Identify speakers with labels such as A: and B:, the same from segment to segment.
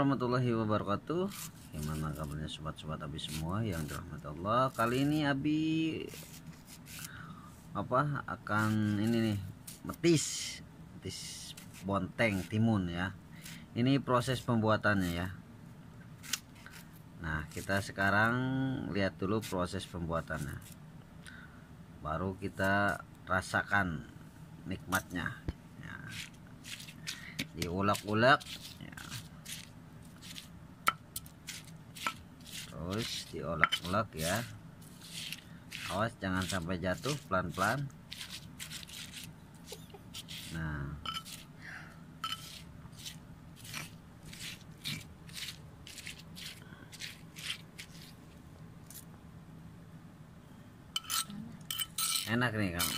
A: warahmatullahi wabarakatuh. Gimana kabarnya sobat-sobat Abi semua yang dirahmati Allah? Kali ini Abi Apa akan ini nih Metis Metis bonteng timun ya. Ini proses pembuatannya ya. Nah kita sekarang lihat dulu proses pembuatannya. Baru kita rasakan nikmatnya. Ya. Diulek-ulek terus diolak-olak ya. Awas jangan sampai jatuh pelan-pelan. Nah. Enak nih kan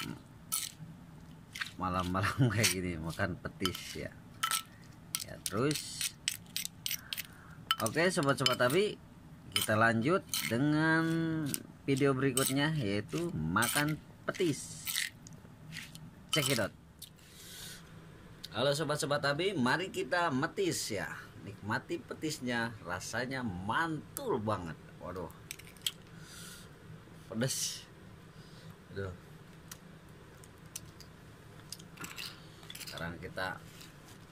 A: malam-malam kayak gini makan petis ya. Ya terus. Oke sobat-sobat tapi kita lanjut dengan video berikutnya yaitu makan petis. Cekidot halo sobat-sobat abi mari kita metis ya. Nikmati petisnya rasanya mantul banget. Waduh. Pedes. Aduh. Sekarang kita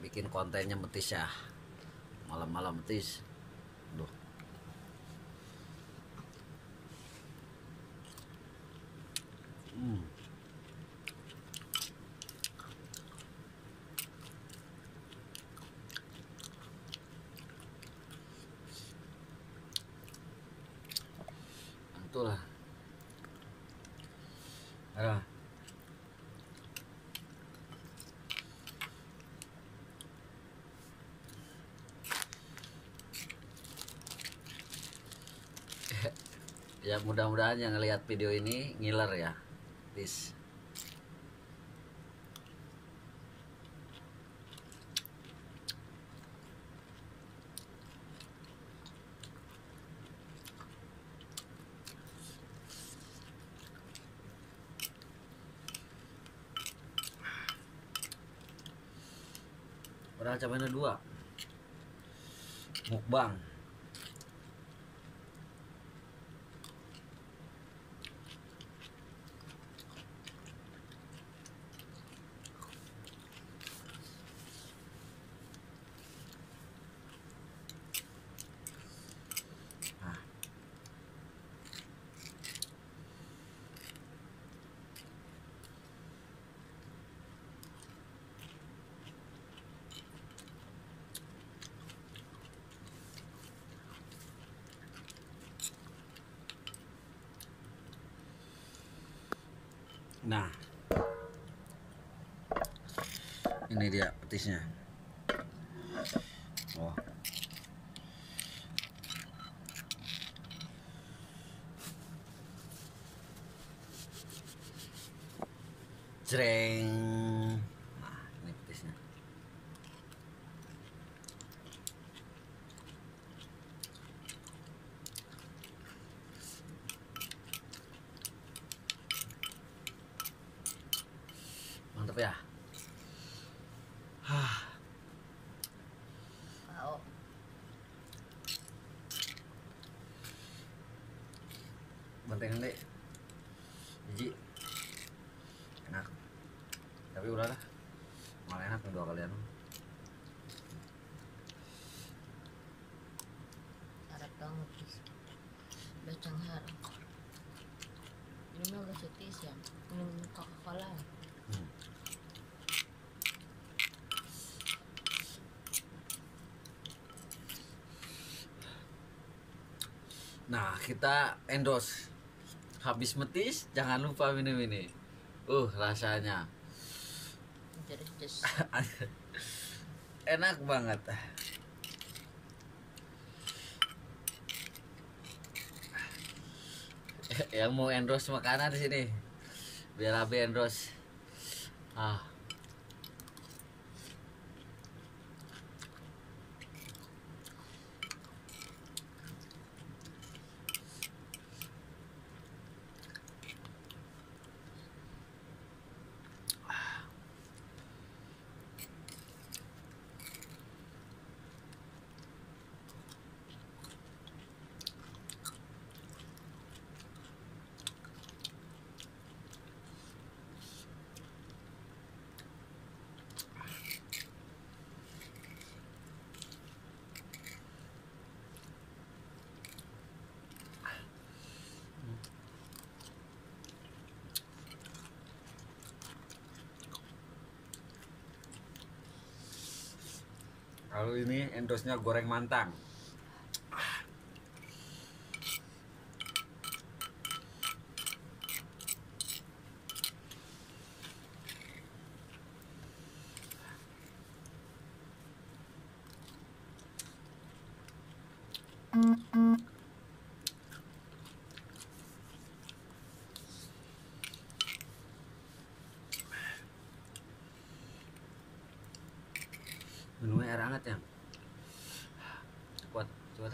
A: bikin kontennya metis ya. Malam-malam metis. Duh. Itulah. Ada. ya mudah-mudahan yang ngelihat video ini ngiler ya please Padahal cabainya dua. Mukbang Nah. Nah, ini dia petisnya. Oh, jreng. Nah, ini petisnya. Mantap ya.
B: Wow.
A: Bantengan deh. Biji. Enak. Tapi udah lah. Malah enak dua kalian.
B: Harap banget guys. Udah cenghar. Ini udah setis ya. Minum Coca-Cola.
A: Hmm. Nah, kita endorse. Habis metis, jangan lupa minum ini. Uh, rasanya enak banget. Yang mau endorse makanan di sini. Biar Abi endorse. Ah. Kalau ini endosnya goreng mantang. 这样。过嘶啊我我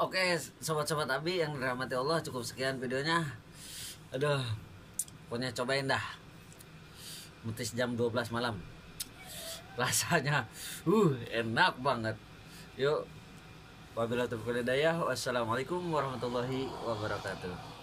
A: Oke, sobat-sobat Abi yang dirahmati Allah, cukup sekian videonya. Aduh, pokoknya cobain dah. Mutis jam 12 malam. Rasanya, uh, enak banget. Yuk, wabillahi taufiq. Wassalamualaikum warahmatullahi wabarakatuh.